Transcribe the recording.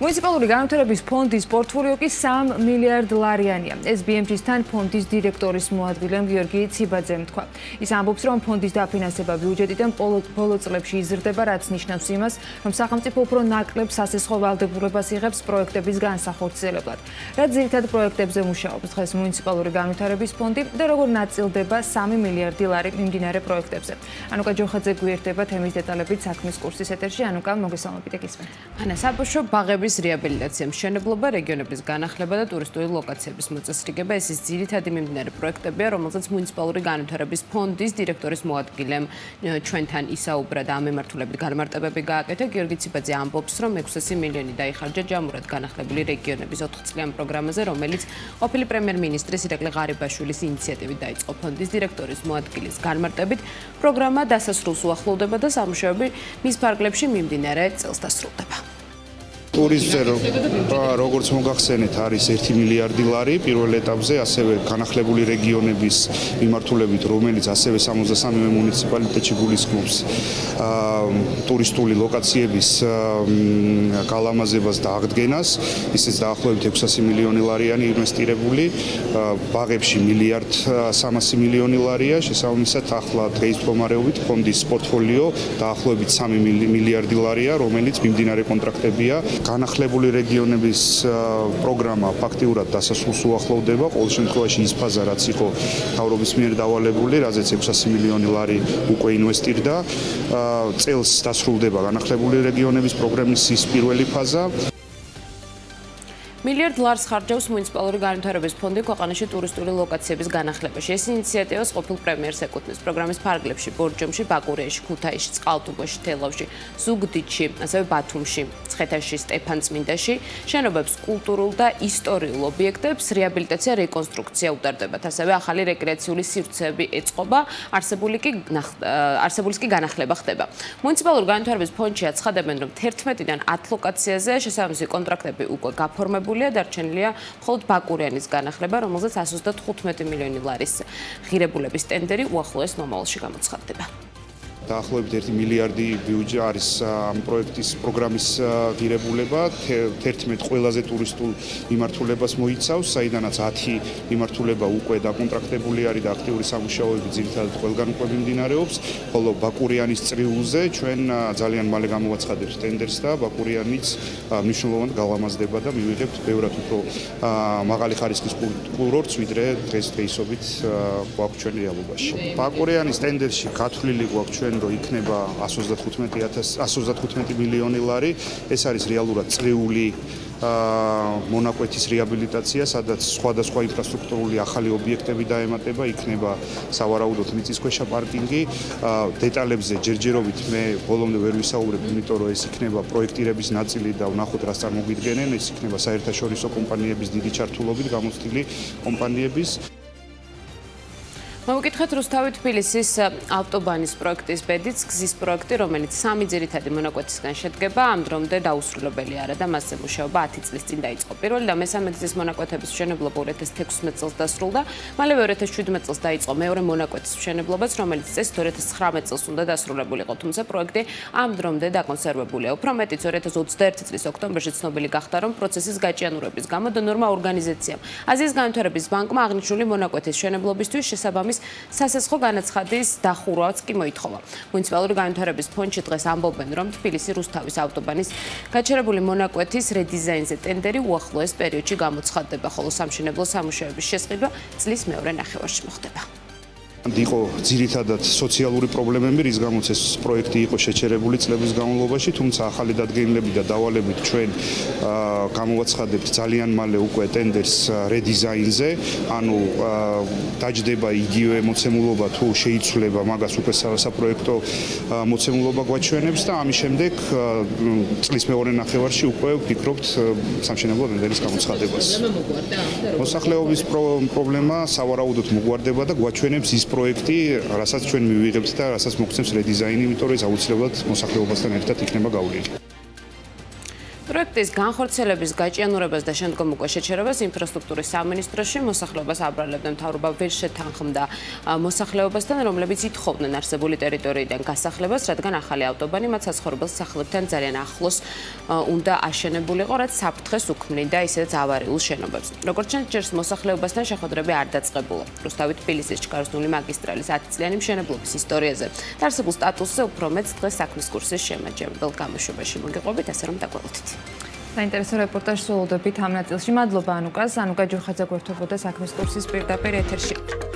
მუნიციპალური განვითარების ფონდის პორტფოლიო კი 3 მილიარდ ლარიანია. ეს BMG-სთან ფონდის დირექტორის მოადგილემ გიორგი ციბაძემ თქვა. ის ამბობს, რომ ფონდის დაფინანსება ბიუჯეტიდან ბოლო წლებში იზრდება, რაც ნიშნავს იმას, რომ სახელმწიფო უფრო ნაკლებ სასესხო ვალდებულებას იღებს პროექტების განსახორციელებლად. რაც ძირითად პროექტებზე მუშაობს დღეს მუნიციპალური განვითარების ფონდი და როგორ ნაწილდება 3 მილიარდი ლარი მიმდინარე პროექტებზე. ანუკა ჯოხაძე გვერდება თემის დეტალებით საქმის კურსის ეთერში. ანუკა, მოგესალმებით ეკისმენთ. ანა საბავშვო ბაღების ტურისტების რეაბილიტაცია, მშენებლობა, რეგიონების განახლება და ტურისტული ლოკაციების მოწესრიგება ეს ის ძირითადი მიმდინარე პროექტებია, რომელზეც მუნიციპალური განვითარების ფონდის დირექტორის მოადგილემ ჩვენთან ისაუბრა და ამ მემართულებით განმარტებები გააკეთა. გიორგი ციბაძე ამბობს, რომ 600 მილიონი დაიხარჯა ჯამურად განახლებული რეგიონების 4 წლიან პროგრამაზე, რომელიც ყოფილი პრემიერ-მინისტრის ირაკლი ღარიბაშვილის ინიციატივით დაიწყო ფონდის დირექტორის მოადგილის განმარტებით. პროგრამა დასასრულს უახლოვდება და სამუშაოები მის ფარგლებში მიმდინარე წელს დასრულდება. ტურიზმზე როგორც მოგახსენეთ არის 1 მილიარდი ლარი პირველ ეტაპზე ასევე განახლებული რეგიონების მიმართულებით რომელიც ასევე 63 მუნიციპალიტეტში გულისხმობს. ტურისტული ლოკაციების გალამაზებას და აღდგენას. ისიც დაახლოებით 600 მილიონი ლარიანი ინვესტირებული. ბაღებში მილიარდ 300 მილიონი ლარია. შესაბამისად ახლა დღეის მდგომარეობით ფონდის პორტფოლიო დაახლოებით 3 მილიარდი ლარია რომელიც მიმდინარე კონტრაქტებია განახლებული რეგიონების პროგრამა ფაქტიურად დასასრულს უახლოვდება. ყოველ შემთხვევაში ის ფაზა რაც იყო თავრობის მიერ დავალებული, რაზეც 600 მილიონი ლარი უკვე ინვესტირდა, წელს დასრულდება განახლებული რეგიონების პროგრამის ის პირველი ფაზა. მილიარდ ლარს ხარჯავს მუნიციპალური განვითარების ფონდი ქვეყანაში ტურისტული ლოკაციების განახლებაში. ეს ინიციატივას ყოფილ პრემიერს ეკუთვნის პროგრამის ფარგლებში, ბორჯომში, ბაკურიაში, ქუთაისში, წყალტუბოში, თელავში, ზუგდიდში, ასევე ბათუმში, ცხეთაში, სტეფანწმინდაში შენობებს კულტურულ და ისტორიულ ობიექტებს რეაბილიტაცია, რეკონსტრუქცია უტარდებათ. ასევე ახალი რეკრეაციული სივრცეები ეწყობა, არსებული კი არსებულის კი განახლება ხდება. მუნიციპალური განვითარების ფონდში აცხადებენ, რომ 11-დან 10 ლოკაციაზე შესაბამისი კონტრაქტები უკვე გაფორმებულია გადაღებულია, დარჩენილია მხოლოდ ბაკურიანის განახლება, რომელზეც 135 მილიონი ლარის ღირებულების ტენდერი უახლოეს მომავალში გამოცხადდება. დაახლოებით 1 მილიარდი ბიუჯეტი არის ამ პროექტის პროგრამის ღირებულება. 11 ყველაზე ტურისტულ მიმართულებას მოიცავს, საიდანაც 10 მიმართულება უკვე დაკონტრაქტებული არის და აქტიური სამუშაოები ძირითადად ყველგან უკვე მიმდინარეობს, ხოლო ბაკურიანის წრიულზე ჩვენ ძალიან მალე გამოვაცხადებთ ტენდერს და ბაკურიანიც მნიშვნელოვნად გალამაზდება და მივიღებთ ბევრად უფრო მაღალი ხარისხის კურორტს, ვიდრე დღეს დღეისობით გვაქვს ჩვენ რეალობაში. ბაკურიანის ტენდერში გათვლილი გვაქვს ჩვენ რომ იქნება 135000 135 მილიონი ლარი. ეს არის რეალურად წრიული მონაკვეთის რეაბილიტაცია, სადაც სხვადასხვა ინფრასტრუქტურული ახალი ობიექტები დაემატება, იქნება სავარაუდოდ მიწისქვეშა პარკინგი. დეტალებზე ჯერჯერობით მე ბოლომდე ვერ ვისაუბრებ, იმიტომ რომ ეს იქნება პროექტირების ნაწილი და ვნახოთ რა წარმოგვიდგენენ, ეს იქნება საერთაშორისო კომპანიების დიდი ჩართულობით გამოცდილი კომპანიების მოვიკითხეთ რუსთავი თბილისის ავტობანის პროექტის ბედიც გზის პროექტი, რომელიც სამი ძირითადი მონაკვეთისგან შედგება, ამ დრომდე დაუსრულებელი არა და მასზე მუშაობა 10 წლის წინ დაიწყო. პირველი და მესამე გზის მონაკვეთების მშენებლობა 2016 წელს დასრულდა, მალევე 2017 წელს დაიწყო მეორე მონაკვეთის მშენებლობაც, რომელიც წეს 2019 წელს უნდა დასრულებულიყო, თუმცა პროექტი ამ დრომდე დაკონსერვებულია. უფრო მეტიც 2021 წლის ოქტომბერში ცნობილი გახდა, რომ პროცესის გაჭიანურების გამო დონორმა ორგანიზაციამ აზიის განვითარების ბანკმა აღნიშნული მონაკვეთის მშენებლობისთვის შესაბამის სასესხო განაცხადის დახურვაც კი მოითხოვა. მუნიციპალური განვითარების ფონდში დღეს ამბობენ, რომ თბილისი რუსთავის ავტობანის გაჩერებული მონაკვეთის რედიზაინზე ტენდერი უახლოეს პერიოდში გამოცხადდება, ხოლო სამშენებლო სამუშაოების შესყიდვა წლის მეორე ნახევარში მოხდება. იყო ძირითადად სოციალური პრობლემები, რის გამოც ეს პროექტი იყო შეჩერებული წლების განმავლობაში, თუმცა ახალი დადგენილები და დავალებით ჩვენ გამოვაცხადებთ ძალიან მალე უკვე ტენდერს რედიზაინზე, ანუ დაждდება იგივე მოცემულობა თუ შეიცვლება მაგას უკვე საპროექტო მოცემულობა გვაჩვენებს და ამის შემდეგ წლის მეორე ნახევარში უკვე ვფიქრობთ სამშენებლო ტენდერის გამოცხადებას. მოსახლეობის პრობლემა სავარაუდოდ მოგვარდება და გვაჩვენებს ის პროექტი, რასაც ჩვენ მივიღებთ და რასაც მოგცემს რედიზაინი, იმიტომ რომ ეს აუცილებლად მოსახლეობასთან ერთად იქნება გავლილი. პროექტის განხორციელების გაჭიანურებას და შემდგომ უკვე შეჩერებას ინფრასტრუქტურის სამინისტროში მოსახლეობას აბრალებდნენ მთავრობა ვერ შეთანხმდა მოსახლეობასთან, რომლებიც ითხოვდნენ არსებული ტერიტორიიდან გასახლებას, რადგან ახალი ავტობანი მათ საცხოვრებელ სახლებთან ძალიან ახლოს უნდა აშენებულიყო, რაც საფრთხეს უქმნიდა ისედაც ავარიულ შენობებს. როგორც ჩანს, ჯერს მოსახლეობასთან შეხვედრები არ დაწყებულა. რუსთავი თბილისის ჩქაროსნული მაგისტრალის 10 წლიანი მშენებლობის ისტორიაზე და არსებულ სტატუსზე უფრო მეც დღეს საქმის კურსის შემაჯამებელ გამოშვებაში მოგიყვებით, ასე რომ დაგველოდით. საინტერესო რეპორტაჟს ველოდებით ამ ნაწილში. მადლობა ანუკას, ანუკა ჯოხაძე გვერდთობოდა საქმის კურსის პირდაპირ ეთერში.